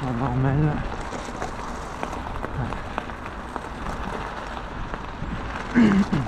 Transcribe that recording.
temps normal.